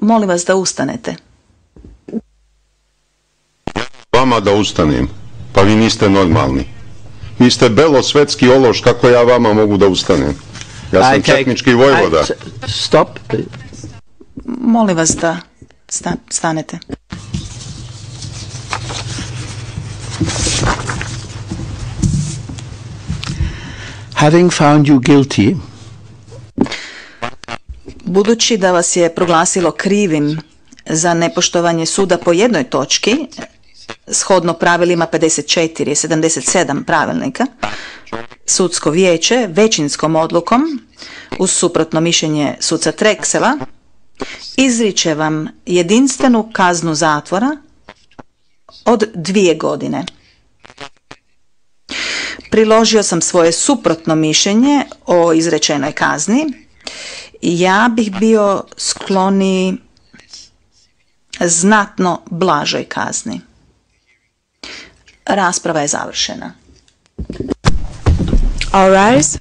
molim vas da ustanete. Vama da ustanem, pa vi niste normalni. Vi ste belosvetski ološ, kako ja vama mogu da ustanem? Ja sam Okay. četnički vojvoda. I- stop. Molim vas da sta- stanete. Having found you guilty Budući da vas je proglasilo krivim za nepoštovanje suda po jednoj točki, shodno pravilima 54 i 77 pravilnika, sudsko vijeće većinskom odlukom, uz suprotno mišljenje suca Treksela, izriče vam jedinstvenu kaznu zatvora od dvije godine. Priložio sam svoje suprotno mišljenje o izrečenoj kazni. Ja bih bio skloni znatno blažoj kazni. Rasprava je završena. All rise.